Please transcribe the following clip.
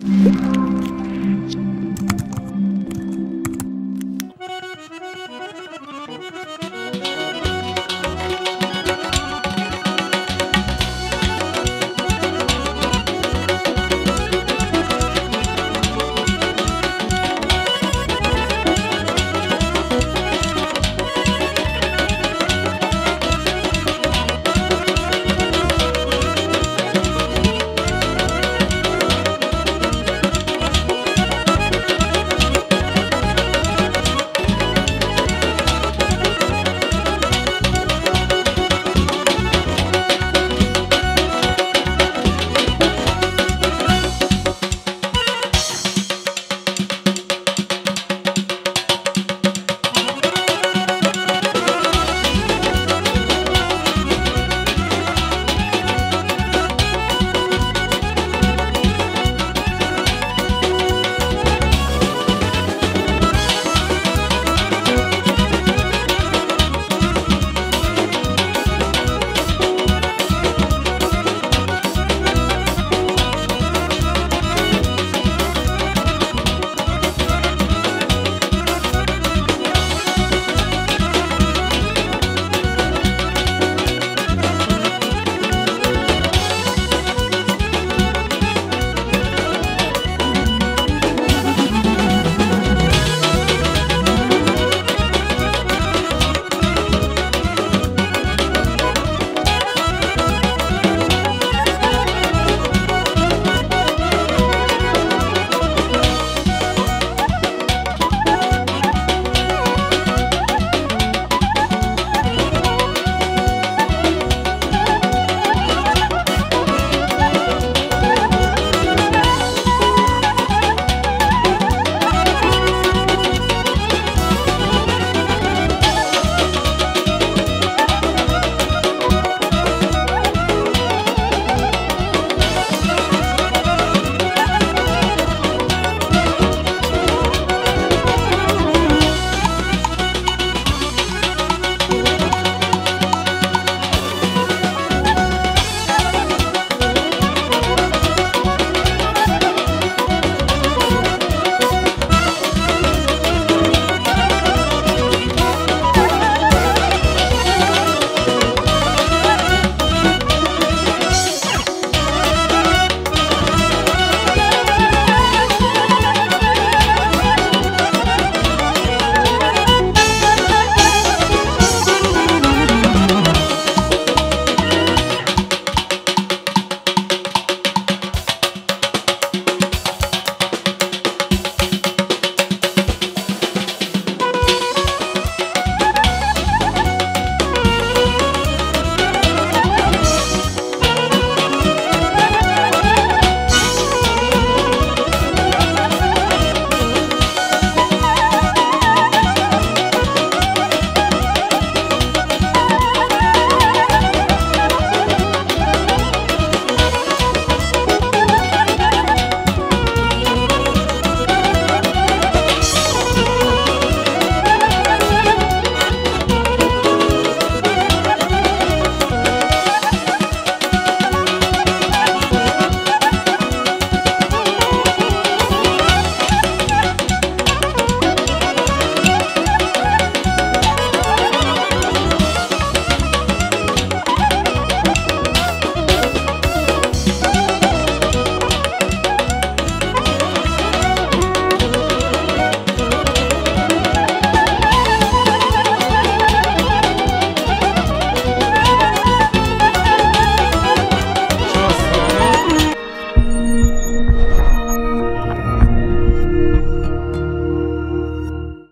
Música